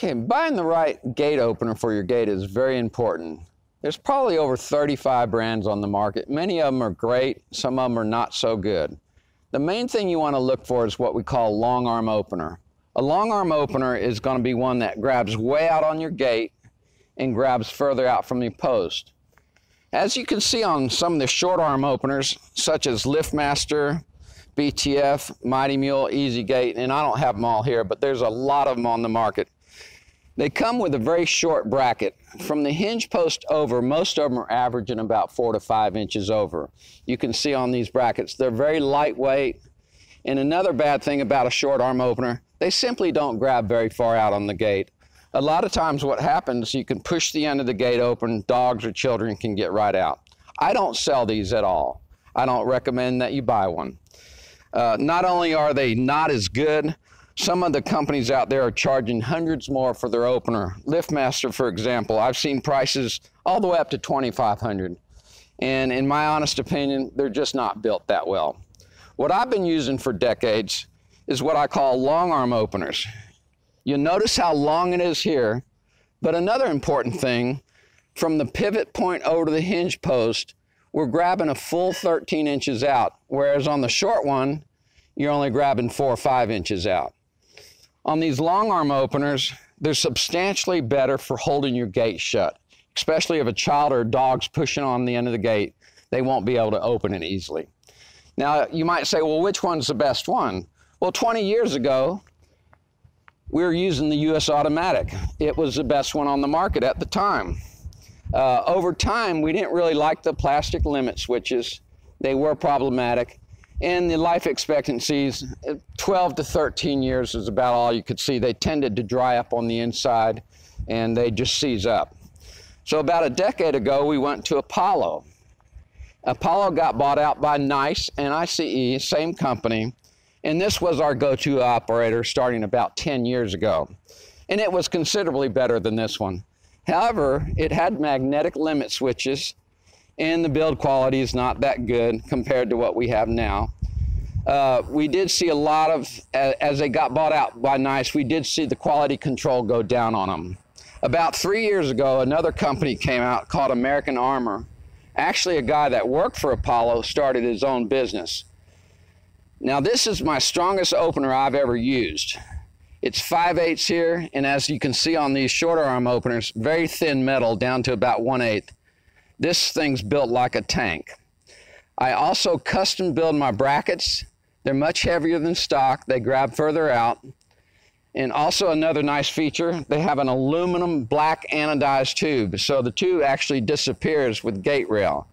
Okay, buying the right gate opener for your gate is very important. There's probably over 35 brands on the market. Many of them are great, some of them are not so good. The main thing you want to look for is what we call long arm opener. A long arm opener is going to be one that grabs way out on your gate and grabs further out from the post. As you can see on some of the short arm openers, such as LiftMaster, BTF, Mighty Mule, Easy Gate, and I don't have them all here, but there's a lot of them on the market. They come with a very short bracket. From the hinge post over, most of them are averaging about four to five inches over. You can see on these brackets, they're very lightweight. And another bad thing about a short arm opener, they simply don't grab very far out on the gate. A lot of times what happens, you can push the end of the gate open, dogs or children can get right out. I don't sell these at all. I don't recommend that you buy one. Uh, not only are they not as good, some of the companies out there are charging hundreds more for their opener. LiftMaster, for example, I've seen prices all the way up to 2500 And in my honest opinion, they're just not built that well. What I've been using for decades is what I call long arm openers. You'll notice how long it is here, but another important thing, from the pivot point over to the hinge post, we're grabbing a full 13 inches out, whereas on the short one, you're only grabbing four or five inches out. On these long arm openers, they're substantially better for holding your gate shut, especially if a child or a dog's pushing on the end of the gate, they won't be able to open it easily. Now, you might say, well, which one's the best one? Well, 20 years ago, we were using the US Automatic. It was the best one on the market at the time. Uh, over time, we didn't really like the plastic limit switches. They were problematic and the life expectancies uh, 12 to 13 years is about all you could see. They tended to dry up on the inside and they just seize up. So about a decade ago we went to apollo. Apollo got bought out by nice and ice same company. And this was our go-to operator starting about 10 years ago. And it was considerably better than this one. However it had magnetic limit switches and the build quality is not that good compared to what we have now. Uh, we did see a lot of, as they got bought out by NICE, we did see the quality control go down on them. About three years ago, another company came out called American Armor. Actually, a guy that worked for Apollo started his own business. Now, this is my strongest opener I've ever used. It's 5 eighths here, and as you can see on these shorter arm openers, very thin metal down to about 1 eighth. This thing's built like a tank. I also custom build my brackets. They're much heavier than stock. They grab further out. And also another nice feature, they have an aluminum black anodized tube. So the tube actually disappears with gate rail.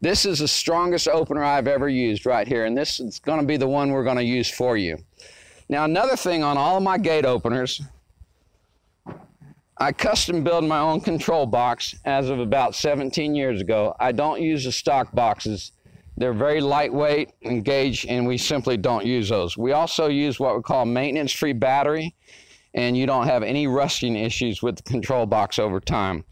This is the strongest opener I've ever used right here. And this is gonna be the one we're gonna use for you. Now another thing on all of my gate openers, I custom build my own control box as of about 17 years ago. I don't use the stock boxes. They're very lightweight and gauge, and we simply don't use those. We also use what we call maintenance-free battery, and you don't have any rusting issues with the control box over time.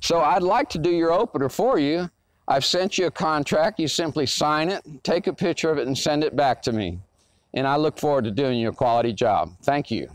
So I'd like to do your opener for you. I've sent you a contract. You simply sign it, take a picture of it, and send it back to me. And I look forward to doing your quality job. Thank you.